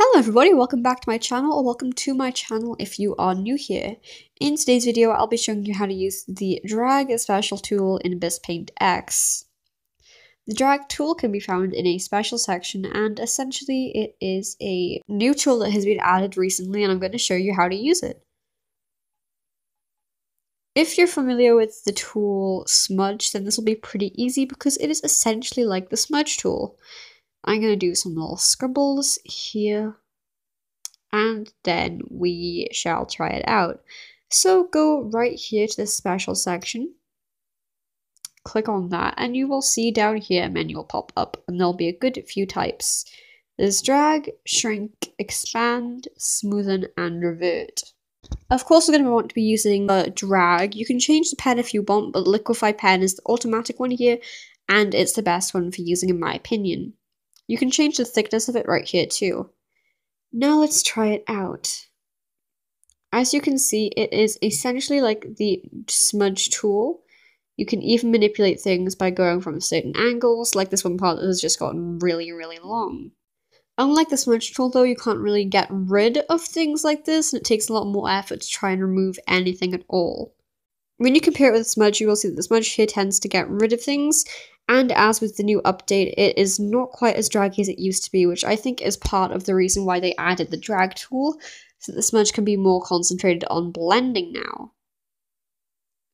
Hello everybody, welcome back to my channel or welcome to my channel if you are new here. In today's video, I'll be showing you how to use the drag special tool in Ibis Paint X. The drag tool can be found in a special section and essentially it is a new tool that has been added recently and I'm going to show you how to use it. If you're familiar with the tool Smudge, then this will be pretty easy because it is essentially like the Smudge tool. I'm going to do some little scribbles here and then we shall try it out. So go right here to the special section, click on that and you will see down here a menu will pop up and there'll be a good few types. There's drag, shrink, expand, smoothen and revert. Of course, we're going to want to be using the drag. You can change the pen if you want, but liquify pen is the automatic one here, and it's the best one for using in my opinion. You can change the thickness of it right here too. Now let's try it out. As you can see, it is essentially like the smudge tool. You can even manipulate things by going from certain angles, like this one part that has just gotten really, really long. Unlike the smudge tool though, you can't really get rid of things like this, and it takes a lot more effort to try and remove anything at all. When you compare it with the smudge, you will see that the smudge here tends to get rid of things, and as with the new update, it is not quite as draggy as it used to be, which I think is part of the reason why they added the drag tool, so that the smudge can be more concentrated on blending now.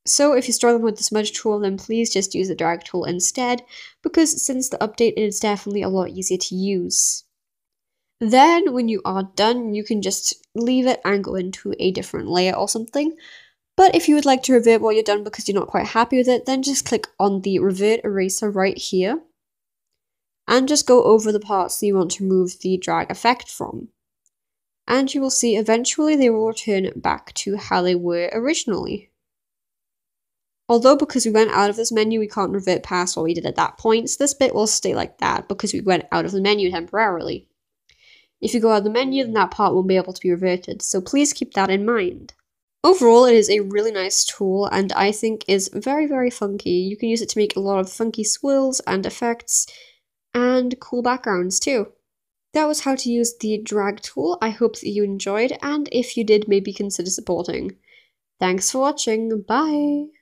So if you're struggling with the smudge tool, then please just use the drag tool instead, because since the update, it is definitely a lot easier to use. Then, when you are done, you can just leave it and go into a different layer or something, but if you would like to revert while you're done because you're not quite happy with it, then just click on the revert eraser right here and just go over the parts that you want to remove the drag effect from. And you will see eventually they will return back to how they were originally. Although because we went out of this menu, we can't revert past what we did at that point, so this bit will stay like that because we went out of the menu temporarily. If you go out of the menu, then that part won't be able to be reverted, so please keep that in mind. Overall, it is a really nice tool and I think is very, very funky. You can use it to make a lot of funky swirls and effects and cool backgrounds too. That was how to use the drag tool. I hope that you enjoyed and if you did, maybe consider supporting. Thanks for watching. Bye!